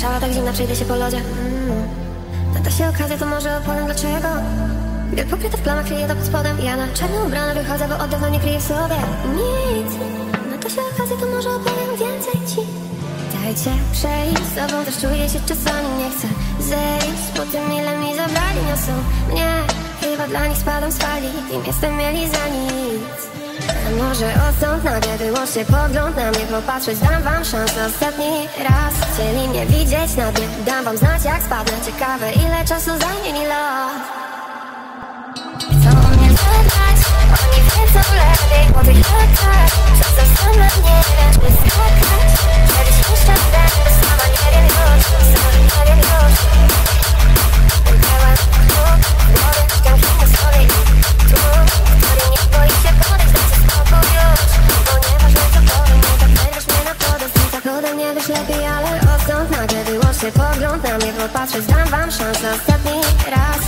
Warszawa tak zimna, przejdę się po lodzie. Mm. Nada się okazja, to może opowiem dlaczego. Biel pokryty w plamach, kryje to pod spodem Ja na czarno ubrana wychodzę, bo od nie kryję w sobie. Nic. Nada się okazja, to może opowiem więcej ci. Dajcie przejść, z tobą też czuję się czasami Nie chcę zejść po tym, ile mi zabrali Niosą mnie, chyba dla nich spadam z fali Im jestem mieli za nic a może odtąd nagle wyłączcie pogląd na mnie Popatrzeć, dam wam szansę ostatni raz. Chcieli mnie widzieć na dnie Dam wam znać jak spadnę. Ciekawe ile czasu zajmie mi lot. Mnie zadbać Oni wiedzą odtąd nagle wyłączcie pogląd na mnie Popatrzeć, dam wam szansę ostatni raz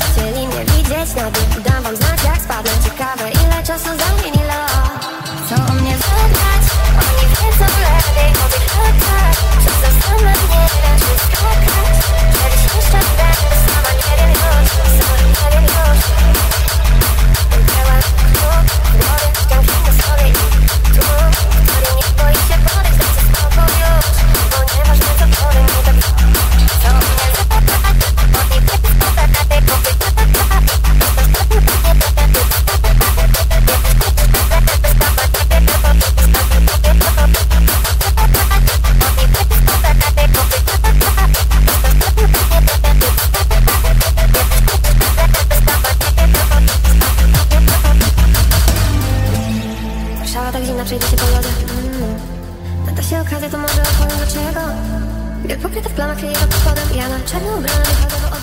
Przejdzie się po lodzie mm. Nada się okazja, to może opowiem dlaczego Biel pokryty w plamach, to pod spodem. Ja na czarno ubrana wychodzę, bo